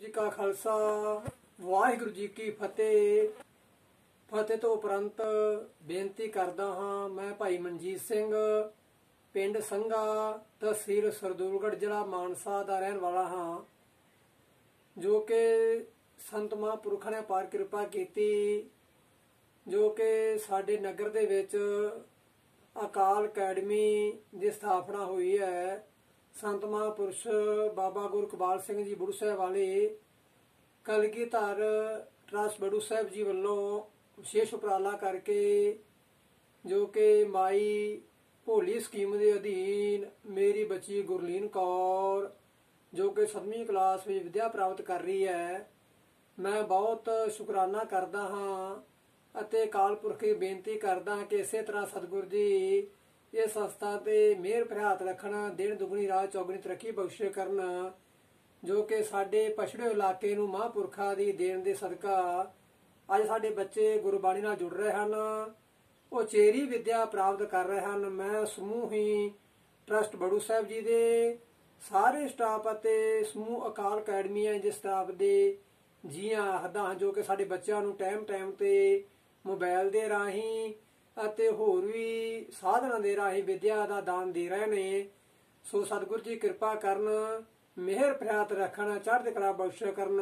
ਜੀ ਕਾ ਖਾਲਸਾ, ਵਾਹਿਗੁਰੂ ਜੀ ਕੀ ਫਤਿਹ। ਫਤਿਹ ਤੋਂ ਉਪਰੰਤ ਬੇਨਤੀ ਕਰਦਾ ਹਾਂ, ਮੈਂ ਭਾਈ ਮਨਜੀਤ ਸਿੰਘ, ਪਿੰਡ ਸੰਘਾ ਤਹਿਸੀਲ ਸਰਦੂਲਗੜ੍ਹ, ਜ਼ਿਲ੍ਹਾ ਮਾਨਸਾ ਦਾ ਰਹਿਣ ਵਾਲਾ ਹਾਂ, ਜੋ ਕਿ ਸੰਤ ਮਹਾਂਪੁਰਖਾਂ ਨੇ ਪਾਰ ਕਿਰਪਾ ਕੀਤੀ, ਜੋ ਕਿ ਸਾਡੇ ਨਗਰ ਦੇ ਵਿੱਚ ਅਕਾਲ ਅਕੈਡਮੀ ਦੀ ਸਥਾਪਨਾ ਹੋਈ ਹੈ। ਸੰਤ ਮਹਾਂਪੁਰਸ਼ ਬਾਬਾ ਗੁਰਕਬਾਲ ਸਿੰਘ ਜੀ ਬੁੜੂ ਸਾਹਿਬ ਵਾਲੇ ਕਲਗੀਧਰ ਟਰਸਟ ਬੜੂ ਸਾਹਿਬ ਜੀ ਵੱਲੋਂ ਵਿਸ਼ੇਸ਼ ਉਪਰਾਲਾ ਕਰਕੇ ਜੋ ਕਿ ਮਾਈ ਭੋਲੀ ਸਕੀਮ ਦੇ ਅਧੀਨ ਮੇਰੀ ਬੱਚੀ ਗੁਰਲੀਨ ਕੌਰ, ਜੋ ਕਿ 7ਵੀਂ ਕਲਾਸ ਵਿੱਚ ਵਿਦਿਆ ਪ੍ਰਾਪਤ ਕਰ ਰਹੀ ਹੈ, ਮੈਂ ਬਹੁਤ ਸ਼ੁਕਰਾਨਾ ਕਰਦਾ ਹਾਂ ਅਤੇ ਅਕਾਲ ਪੁਰਖ ਦੀ ਬੇਨਤੀ ਕਰਦਾ ਹਾਂ ਕਿ ਇਸੇ ਤਰ੍ਹਾਂ ਸਤਿਗੁਰ ਜੀ ਇਹ ਸੰਸਥਾ ਤੇ ਮਿਹਰ ਭਰਿਆਤ ਰੱਖਣ, ਦਿਨ ਦੁਗਣੀ, ਰਾਤ ਚੌਗਣੀ ਤਰੱਕੀ ਬਖਸ਼ੇ ਕਰਨ ਜੋ ਕਿ ਸਾਡੇ ਪਛੜੇ ਇਲਾਕੇ ਨੂੰ ਮਹਾਂਪੁਰਖਾਂ ਦੀ ਦੇਣ ਦੇ ਸਦਕਾ ਅੱਜ ਸਾਡੇ ਬੱਚੇ ਗੁਰਬਾਣੀ ਨਾਲ ਜੁੜ ਰਹੇ ਹਨ। ਉਹ ਚੇਰੀ ਵਿਦਿਆ ਪ੍ਰਾਪਤ ਕਰ ਰਹੇ ਹਨ। ਮੈਂ ਸਮੂਹ ਹੀ ਟਰਸਟ ਬੜੂ ਸਾਹਿਬ ਜੀ ਦੇ, ਸਾਰੇ ਸਟਾਫ ਅਤੇ ਸਮੂਹ ਅਕਾਲ ਅਕੈਡਮੀ ਹੈ ਜਿਸ ਸਟਾਫ ਦੇ ਜੀਆਂ ਹੱਦਾਂ ਜੋ ਕਿ ਸਾਡੇ ਬੱਚਿਆਂ ਨੂੰ ਟਾਈਮ ਟਾਈਮ ਤੇ ਮੋਬਾਈਲ ਦੇ ਰਾਹੀਂ ਅਤੇ ਹੋਰ ਵੀ ਸਾਧਨਾਂ ਦੇ ਰਾਹੀਂ ਵਿਦਿਆ ਦਾ ਦਾਨ ਦੇ ਰਹੇ ਨੇ। ਸੋ ਸਤਿਗੁਰੂ ਜੀ ਕਿਰਪਾ ਕਰਨ, ਮਿਹਰ ਭਰਿਆਤ ਰੱਖਣ, ਚੜ੍ਹਦੀ ਕਲਾ ਬਖਸ਼ ਕਰਨ।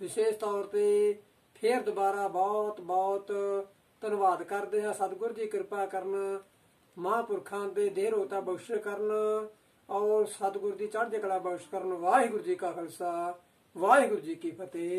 ਵਿਸ਼ੇਸ਼ ਤੌਰ ਤੇ ਫੇਰ ਦੁਬਾਰਾ ਬਹੁਤ ਬਹੁਤ ਧੰਨਵਾਦ ਕਰਦੇ ਹਾਂ। ਸਤਿਗੁਰੂ ਜੀ ਕਿਰਪਾ ਕਰਨ, ਮਹਾਂਪੁਰਖਾਂ ਦੇ ਦੇਹ ਰੋਤਾ ਬਖਸ਼ ਕਰਨ ਔਰ ਸਤਿਗੁਰੂ ਦੀ ਚੜ੍ਹਦੀ ਕਲਾ ਬਖਸ਼ ਕਰਨ। ਵਾਹਿਗੁਰੂ ਜੀ ਕਾ ਖਾਲਸਾ, ਵਾਹਿਗੁਰੂ ਜੀ ਕੀ ਫਤਿਹ।